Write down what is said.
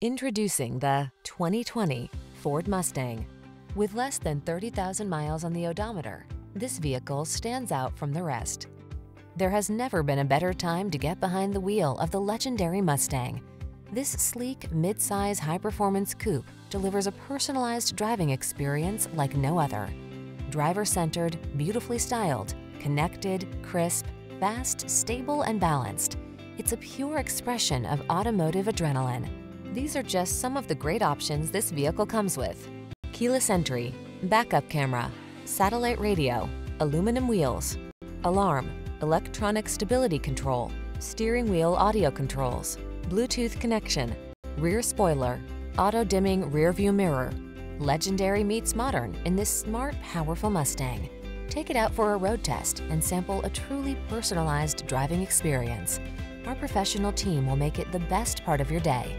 Introducing the 2020 Ford Mustang. With less than 30,000 miles on the odometer, this vehicle stands out from the rest. There has never been a better time to get behind the wheel of the legendary Mustang. This sleek, mid-size, high-performance coupe delivers a personalized driving experience like no other. Driver-centered, beautifully styled, connected, crisp, fast, stable, and balanced. It's a pure expression of automotive adrenaline. These are just some of the great options this vehicle comes with. Keyless entry, backup camera, satellite radio, aluminum wheels, alarm, electronic stability control, steering wheel audio controls, Bluetooth connection, rear spoiler, auto-dimming rear view mirror. Legendary meets modern in this smart, powerful Mustang. Take it out for a road test and sample a truly personalized driving experience. Our professional team will make it the best part of your day.